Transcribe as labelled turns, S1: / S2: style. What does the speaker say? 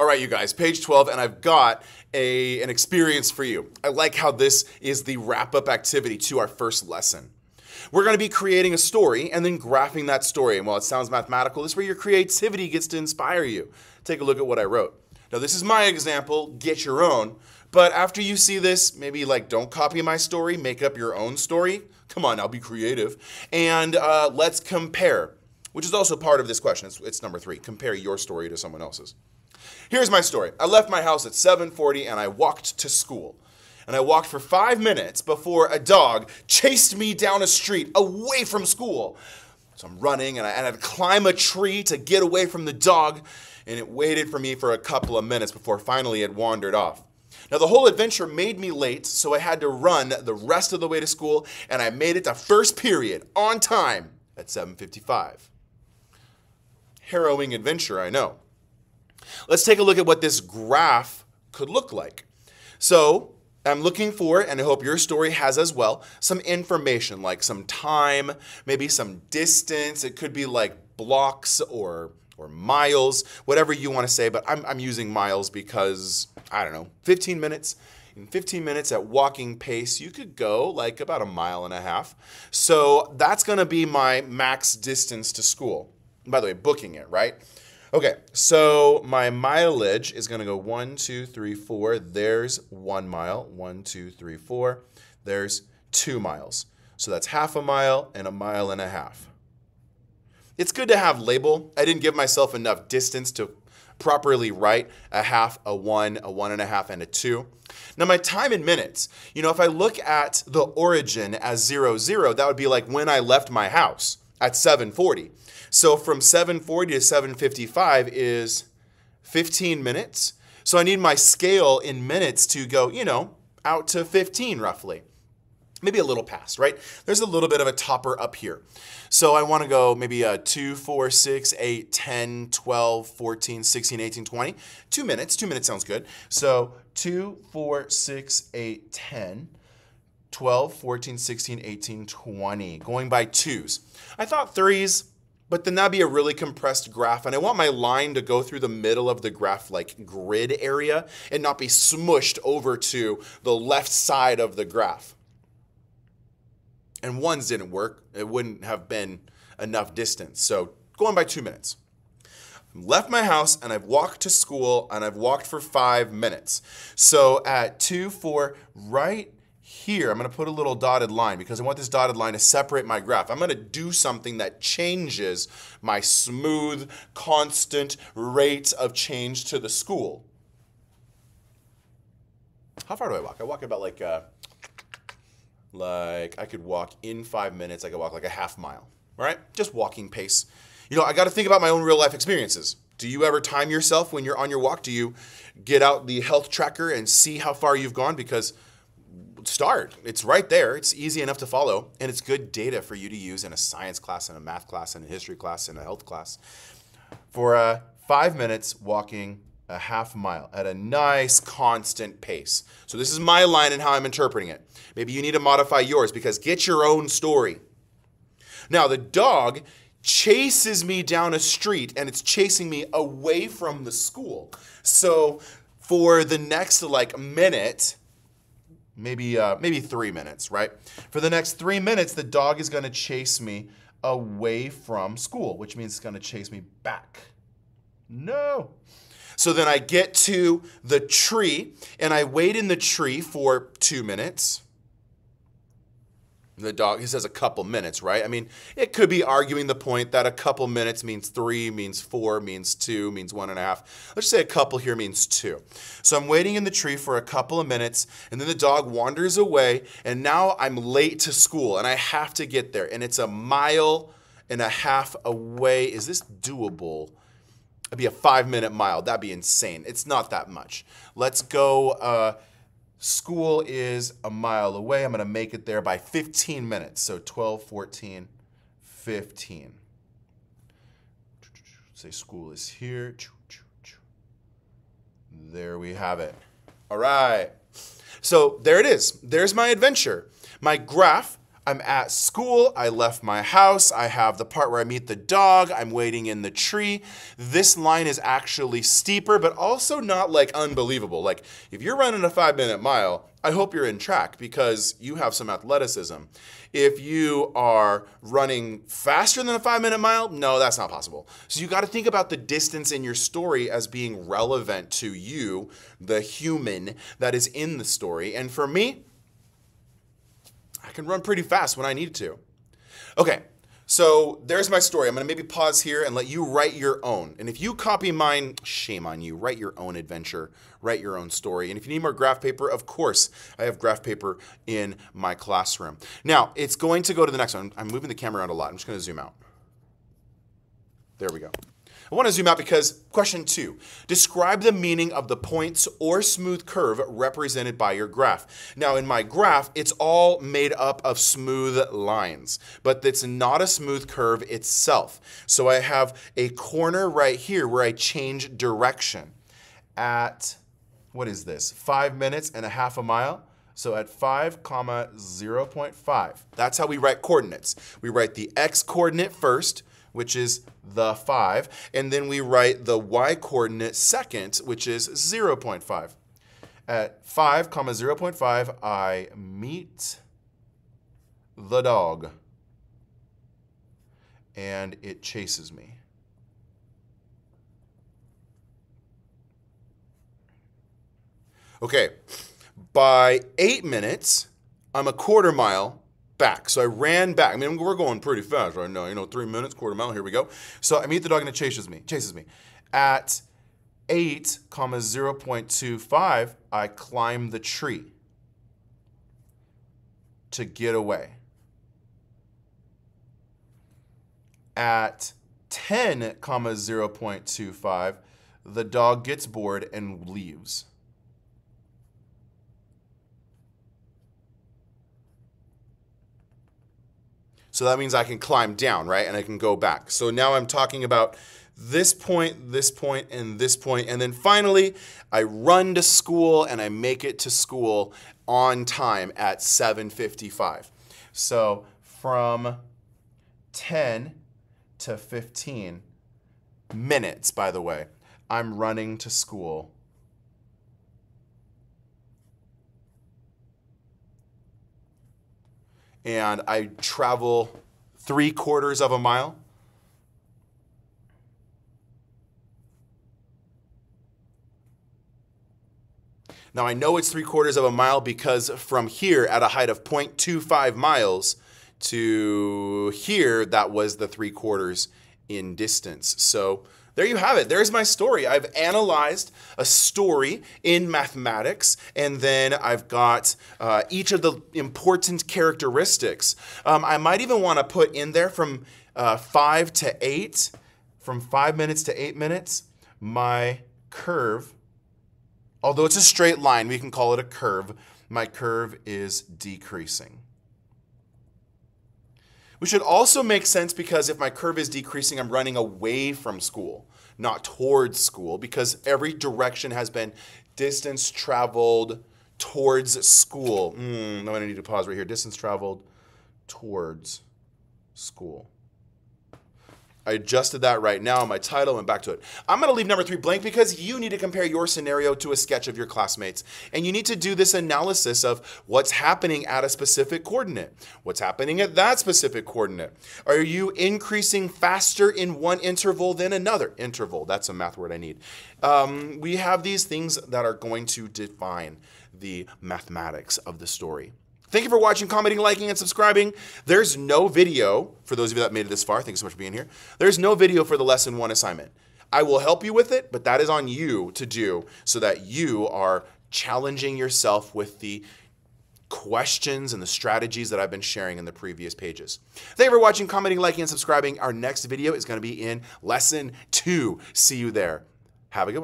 S1: All right, you guys, page 12, and I've got a, an experience for you. I like how this is the wrap up activity to our first lesson. We're going to be creating a story and then graphing that story. And while it sounds mathematical, this is where your creativity gets to inspire you. Take a look at what I wrote. Now, this is my example, get your own. But after you see this, maybe like don't copy my story, make up your own story. Come on, I'll be creative. And uh, let's compare, which is also part of this question. It's, it's number three compare your story to someone else's. Here's my story. I left my house at 7:40 and I walked to school. And I walked for 5 minutes before a dog chased me down a street away from school. So I'm running and I, had to climb a tree to get away from the dog and it waited for me for a couple of minutes before finally it wandered off. Now the whole adventure made me late, so I had to run the rest of the way to school and I made it to first period on time at 7:55. Harrowing adventure, I know. Let's take a look at what this graph could look like. So I'm looking for, and I hope your story has as well, some information like some time, maybe some distance. It could be like blocks or or miles, whatever you want to say, but I'm, I'm using miles because, I don't know, 15 minutes. In 15 minutes at walking pace, you could go like about a mile and a half. So that's going to be my max distance to school. By the way, booking it, right? Okay, so my mileage is gonna go one, two, three, four. There's one mile. One, two, three, four. There's two miles. So that's half a mile and a mile and a half. It's good to have label. I didn't give myself enough distance to properly write a half, a one, a one and a half, and a two. Now my time in minutes, you know, if I look at the origin as zero, zero, that would be like when I left my house at 740. So from 740 to 755 is 15 minutes. So I need my scale in minutes to go, you know, out to 15 roughly. Maybe a little past, right? There's a little bit of a topper up here. So I want to go maybe a 2, 4, 6, 8, 10, 12, 14, 16, 18, 20. Two minutes. Two minutes sounds good. So 2, 4, 6, 8, 10. 12, 14, 16, 18, 20. Going by twos. I thought threes, but then that'd be a really compressed graph. And I want my line to go through the middle of the graph, like grid area, and not be smushed over to the left side of the graph. And ones didn't work. It wouldn't have been enough distance. So going by two minutes. Left my house and I've walked to school and I've walked for five minutes. So at two, four, right here, I'm going to put a little dotted line because I want this dotted line to separate my graph. I'm going to do something that changes my smooth, constant rate of change to the school. How far do I walk? I walk about like, uh, like I could walk in five minutes. I could walk like a half mile. All right, just walking pace. You know, I got to think about my own real life experiences. Do you ever time yourself when you're on your walk? Do you get out the health tracker and see how far you've gone? Because start. It's right there. It's easy enough to follow, and it's good data for you to use in a science class, in a math class, in a history class, in a health class. For uh, five minutes walking a half mile at a nice constant pace. So this is my line and how I'm interpreting it. Maybe you need to modify yours because get your own story. Now the dog chases me down a street and it's chasing me away from the school. So for the next like minute, maybe uh, maybe three minutes, right? For the next three minutes, the dog is going to chase me away from school, which means it's going to chase me back. No. So then I get to the tree and I wait in the tree for two minutes. The dog, he says a couple minutes, right? I mean, it could be arguing the point that a couple minutes means three, means four, means two, means one and a half. Let's say a couple here means two. So I'm waiting in the tree for a couple of minutes, and then the dog wanders away, and now I'm late to school, and I have to get there, and it's a mile and a half away. Is this doable? It'd be a five minute mile. That'd be insane. It's not that much. Let's go. Uh, School is a mile away. I'm going to make it there by 15 minutes. So 12, 14, 15. Say school is here. There we have it. All right. So there it is. There's my adventure. My graph I'm at school, I left my house, I have the part where I meet the dog, I'm waiting in the tree. This line is actually steeper, but also not like unbelievable. Like if you're running a five minute mile, I hope you're in track because you have some athleticism. If you are running faster than a five minute mile, no, that's not possible. So you got to think about the distance in your story as being relevant to you, the human that is in the story. And for me, can run pretty fast when I need to. Okay, so there's my story. I'm to maybe pause here and let you write your own. And if you copy mine, shame on you. Write your own adventure, write your own story. And if you need more graph paper, of course, I have graph paper in my classroom. Now, it's going to go to the next one. I'm moving the camera around a lot. I'm just to zoom out. There we go. I want to zoom out because question two, describe the meaning of the points or smooth curve represented by your graph. Now in my graph, it's all made up of smooth lines, but it's not a smooth curve itself. So I have a corner right here where I change direction at, what is this, five minutes and a half a mile? So at 5 comma 0.5. That's how we write coordinates. We write the x coordinate first, which is the 5, and then we write the y coordinate second, which is 0.5. At 5 comma 0.5, I meet the dog, and it chases me. Okay, by eight minutes, I'm a quarter mile back. So I ran back. I mean, we're going pretty fast right now. You know, three minutes, quarter mile. Here we go. So I meet the dog and it chases me. Chases me. At 8, comma 0.25, I climb the tree to get away. At 10, comma 0.25, the dog gets bored and leaves. So that means I can climb down, right? And I can go back. So now I'm talking about this point, this point, and this point. And then finally, I run to school and I make it to school on time at 7.55. So from 10 to 15 minutes, by the way, I'm running to school and I travel three quarters of a mile. Now I know it's three quarters of a mile because from here at a height of 0.25 miles to here, that was the three quarters in distance. So there you have it. There's my story. I've analyzed a story in mathematics, and then I've got uh, each of the important characteristics. Um, I might even want to put in there from uh, five to eight, from five minutes to eight minutes, my curve. Although it's a straight line, we can call it a curve. My curve is decreasing which should also make sense because if my curve is decreasing, I'm running away from school, not towards school, because every direction has been distance traveled towards school. Mm, I'm gonna need to pause right here. Distance traveled towards school. I adjusted that right now my title and back to it. I'm going to leave number three blank because you need to compare your scenario to a sketch of your classmates. And you need to do this analysis of what's happening at a specific coordinate. What's happening at that specific coordinate? Are you increasing faster in one interval than another interval? That's a math word I need. Um, we have these things that are going to define the mathematics of the story. Thank you for watching, commenting, liking, and subscribing. There's no video, for those of you that made it this far, thanks so much for being here. There's no video for the lesson one assignment. I will help you with it, but that is on you to do so that you are challenging yourself with the questions and the strategies that I've been sharing in the previous pages. Thank you for watching, commenting, liking, and subscribing. Our next video is going to be in lesson two. See you there. Have a good one.